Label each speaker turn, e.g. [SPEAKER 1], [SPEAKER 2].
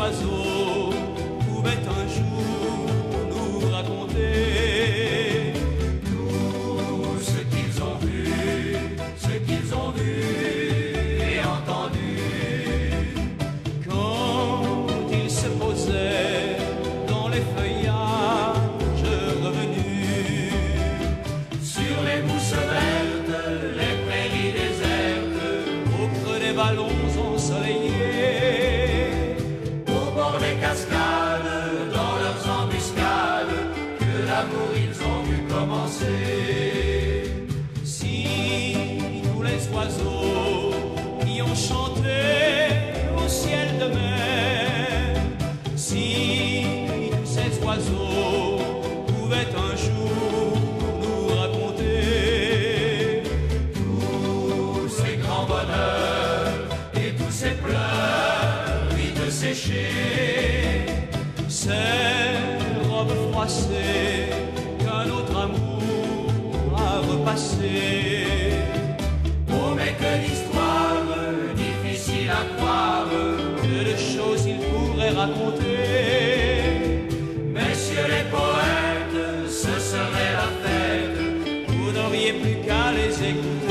[SPEAKER 1] oiseaux pouvaient un ils
[SPEAKER 2] ont vu commencer.
[SPEAKER 1] si tous les oiseaux qui ont chanté au ciel de mer, si tous ces oiseaux pouvaient un jour nous raconter
[SPEAKER 2] Tous ces grands bonheurs et tous ces pleurs vite séchés.
[SPEAKER 1] ces robes froissées
[SPEAKER 2] Oh mais que d'histoire difficile à croire
[SPEAKER 1] que de choses il pourrait raconter.
[SPEAKER 2] Messieurs les poètes, ce serait la fête
[SPEAKER 1] Vous n'auriez plus qu'à les écouter.